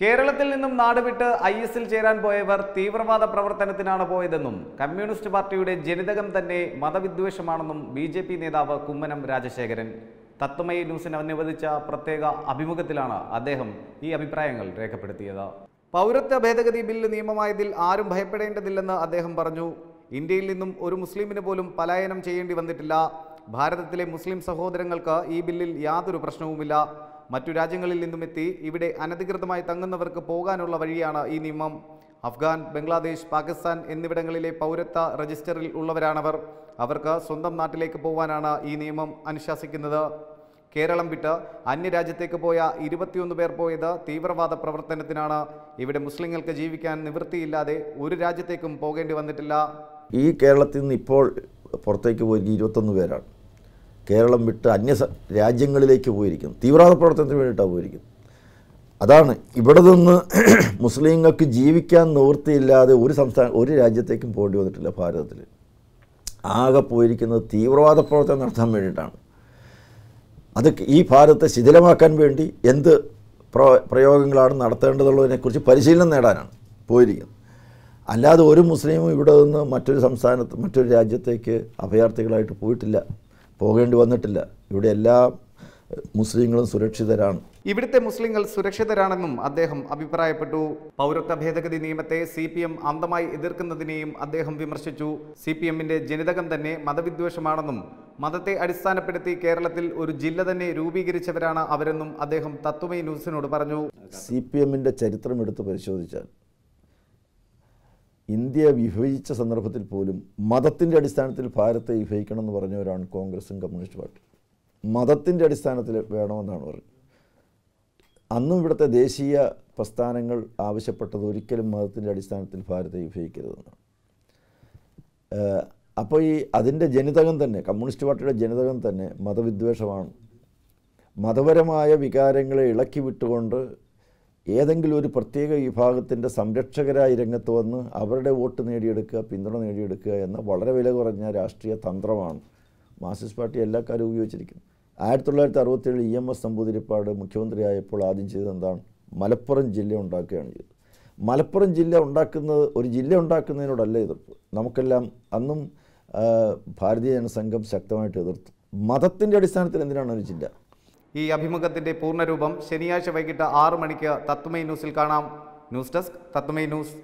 കേരളത്തിൽ നിന്നും നാടുവിട്ട് ഐ എസിൽ ചേരാൻ പോയവർ തീവ്രവാദ പ്രവർത്തനത്തിനാണ് പോയതെന്നും കമ്മ്യൂണിസ്റ്റ് പാർട്ടിയുടെ ജനിതകം തന്നെ മതവിദ്വേഷമാണെന്നും ബി ജെ പി നേതാവ് കുമ്മനം രാജശേഖരൻ. തത്വമയി ന്യൂസിന് അനുവദിച്ച പ്രത്യേക അഭിമുഖത്തിലാണ് അദ്ദേഹം ഈ അഭിപ്രായങ്ങൾ രേഖപ്പെടുത്തിയത്. പൗരത്വ ഭേദഗതി ബില്ല് നിയമമായതിൽ ആരും ഭയപ്പെടേണ്ടതില്ലെന്ന് അദ്ദേഹം പറഞ്ഞു. ഇന്ത്യയിൽ നിന്നും ഒരു മുസ്ലിമിന് പോലും പലായനം ചെയ്യേണ്ടി വന്നിട്ടില്ല. ഭാരതത്തിലെ മുസ്ലിം സഹോദരങ്ങൾക്ക് ഈ ബില്ലിൽ യാതൊരു പ്രശ്നവുമില്ല. മറ്റു രാജ്യങ്ങളിൽ നിന്നും എത്തി ഇവിടെ അനധികൃതമായി തങ്ങുന്നവർക്ക് പോകാനുള്ള വഴിയാണ് ഈ നിയമം. അഫ്ഗാൻ ബംഗ്ലാദേശ് പാകിസ്ഥാൻ എന്നിവിടങ്ങളിലെ പൗരത്വ രജിസ്റ്ററിൽ ഉള്ളവരാണവർ. അവർക്ക് സ്വന്തം നാട്ടിലേക്ക് പോകാനാണ് ഈ നിയമം അനുശാസിക്കുന്നത്. കേരളം വിട്ട് അന്യരാജ്യത്തേക്ക് പോയ ഇരുപത്തിയൊന്ന് പേർ പോയത് തീവ്രവാദ പ്രവർത്തനത്തിനാണ്. ഇവിടെ മുസ്ലിങ്ങൾക്ക് ജീവിക്കാൻ നിവൃത്തിയില്ലാതെ ഒരു രാജ്യത്തേക്കും പോകേണ്ടി വന്നിട്ടില്ല. ഈ കേരളത്തിൽ നിന്ന് ഇപ്പോൾ പുറത്തേക്ക് പോയി ഇരുപത്തൊന്ന് പേരാണ്. കേരളം വിട്ട് അന്യ രാജ്യങ്ങളിലേക്ക് പോയിരിക്കുന്നു. തീവ്രവാദ പ്രവർത്തനത്തിന് വേണ്ടിയിട്ടാണ് പോയിരിക്കുന്നത്. അതാണ് ഇവിടെ നിന്ന് മുസ്ലിങ്ങൾക്ക് ജീവിക്കാൻ നിവൃത്തിയില്ലാതെ ഒരു സംസ്ഥാന ഒരു രാജ്യത്തേക്കും പോകേണ്ടി വന്നിട്ടില്ല ഭാരതത്തിൽ ആകെ പോയിരിക്കുന്നത് തീവ്രവാദ പ്രവർത്തനം നടത്താൻ വേണ്ടിയിട്ടാണ്. അത് ഈ ഭാരതത്തെ ശിഥിലമാക്കാൻ വേണ്ടി എന്ത് പ്ര പ്രയോഗങ്ങളാണ് നടത്തേണ്ടതുള്ളതിനെക്കുറിച്ച് പരിശീലനം നേടാനാണ് പോയിരിക്കുന്നത്. അല്ലാതെ ഒരു മുസ്ലിമും ഇവിടെ നിന്ന് മറ്റൊരു സംസ്ഥാനത്ത് മറ്റൊരു രാജ്യത്തേക്ക് അഭയാർത്ഥികളായിട്ട് പോയിട്ടില്ല. പോകേണ്ടി വന്നിട്ടില്ല. ഇവിടെ എല്ലാ മുസ്ലിങ്ങളും സുരക്ഷിതരാണ്. ഇവിടുത്തെ മുസ്ലിങ്ങൾ സുരക്ഷിതരാണെന്നും അദ്ദേഹം അഭിപ്രായപ്പെട്ടു. പൗരത്വ ഭേദഗതി നിയമത്തെ സി പി എം അന്തമായി എതിർക്കുന്നതിനെയും അദ്ദേഹം വിമർശിച്ചു. സി പി എമ്മിന്റെ ജനിതകം തന്നെ മതവിദ്വേഷമാണെന്നും മതത്തെ അടിസ്ഥാനപ്പെടുത്തി കേരളത്തിൽ ഒരു ജില്ല തന്നെ രൂപീകരിച്ചവരാണ് അവരെന്നും അദ്ദേഹം തത്വമൈ ന്യൂസിനോട് പറഞ്ഞു. സി പി എമ്മിന്റെ ചരിത്രം എടുത്ത് പരിശോധിച്ചാൽ ഇന്ത്യ വിഭജിച്ച സന്ദർഭത്തിൽ പോലും മതത്തിന്റെ അടിസ്ഥാനത്തിൽ ഭാരതത്തെ വിഭജിക്കണം എന്ന് പറഞ്ഞവരാണ് കോൺഗ്രസും കമ്മ്യൂണിസ്റ്റ് പാർട്ടി. മതത്തിന്റെ അടിസ്ഥാനത്തിൽ വേണമെന്നാണ് പറഞ്ഞത്. അന്നും ഇവിടുത്തെ ദേശീയ പ്രസ്ഥാനങ്ങൾ ആവശ്യപ്പെട്ടത് ഒരിക്കലും മതത്തിന്റെ അടിസ്ഥാനത്തിൽ ഭാരതത്തെ വിഭജിക്കരുതെന്നാണ്. അപ്പോൾ ഈ അതിന്റെ ജനിതകം തന്നെ കമ്മ്യൂണിസ്റ്റ് പാർട്ടിയുടെ ജനിതകം തന്നെ മതവിദ്വേഷമാണ്. മതപരമായ വികാരങ്ങളെ ഇളക്കി വിട്ടുകൊണ്ട് ഏതെങ്കിലും ഒരു പ്രത്യേക വിഭാഗത്തിന്റെ സംരക്ഷകരായി രംഗത്ത് വന്ന് അവരുടെ വോട്ട് നേടിയെടുക്കുക പിന്തുണ നേടിയെടുക്കുക എന്ന വളരെ വില കുറഞ്ഞ രാഷ്ട്രീയ തന്ത്രമാണ് മാർക്സിസ്റ്റ് പാർട്ടി എല്ലാ കാലവും ഉപയോഗിച്ചിരിക്കുന്നത്. ആയിരത്തി തൊള്ളായിരത്തി അറുപത്തേഴ് ഇ എം എസ് നമ്പൂതിരിപ്പാട് മുഖ്യമന്ത്രിയായപ്പോൾ ആദ്യം ചെയ്തത് എന്താണ്? മലപ്പുറം ജില്ല ഉണ്ടാക്കുകയാണ് ചെയ്തത്. മലപ്പുറം ജില്ല ഉണ്ടാക്കുന്നത് ഒരു ജില്ല ഉണ്ടാക്കുന്നതിനോടല്ല എതിർപ്പ്. നമുക്കെല്ലാം അന്നും ഭാരതീയ ജനസംഘം ശക്തമായിട്ട് എതിർത്തു. മതത്തിന്റെ അടിസ്ഥാനത്തിൽ എന്തിനാണ് ഒരു ജില്ല? ഈ അഭിമുഖത്തിന്റെ പൂർണരൂപം ശനിയാഴ്ച വൈകിട്ട് ആറ് മണിക്ക് തത്വമൈ ന്യൂസിൽ കാണാം. News desk Tatwamayi news.